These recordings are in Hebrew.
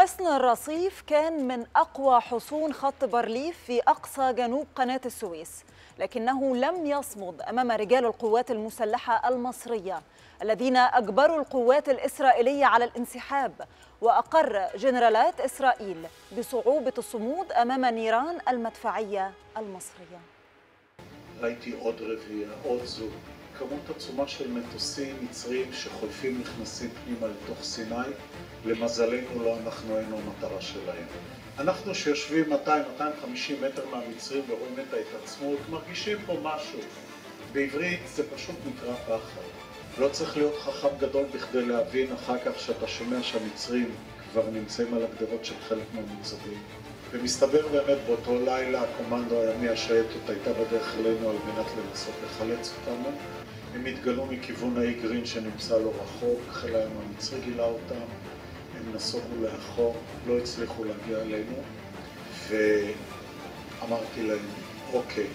حصن الرصيف كان من أقوى حصون خط بارليف في أقصى جنوب قناة السويس لكنه لم يصمد أمام رجال القوات المسلحة المصرية الذين أجبروا القوات الإسرائيلية على الانسحاب وأقر جنرالات إسرائيل بصعوبة الصمود أمام نيران المدفعية المصرية. כמות עצומה של מטוסים מצריים שחולפים נכנסים פנימה לתוך סיני. למזלנו לא אנחנו היינו המטרה שלהם. אנחנו שיושבים 200-250 מטר מהמצרים ורואים את ההתעצמות, מרגישים פה משהו. בעברית זה פשוט נקרא פחד. לא צריך להיות חכם גדול בכדי להבין אחר כך שאתה שומע שהמצרים כבר נמצאים על הגדרות של חלק מהמוצבים. ומסתבר באמת באותו לילה הקומנדו הימי השייטת הייתה בדרך אלינו על מנת לנסות לחלץ אותנו. הם התגלו מכיוון האי גרין שנמצא לא רחוק, חיל הים המצרי גילה אותם, הם נסוגו לאחור, לא הצליחו להגיע אלינו, ואמרתי להם, אוקיי,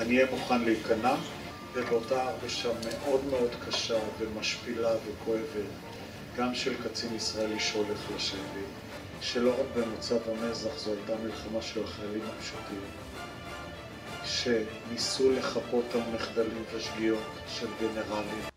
אני אהיה מוכן להיכנע, ובאותה הרגשה מאוד מאוד קשה ומשפילה וכואבת, גם של קצין ישראלי שהולך לשבי, שלא רק במוצב המזח זו הייתה מלחמה של החיילים הפשוטים, שניסו לחפות על מחדלים ושגיאות של גנרלים.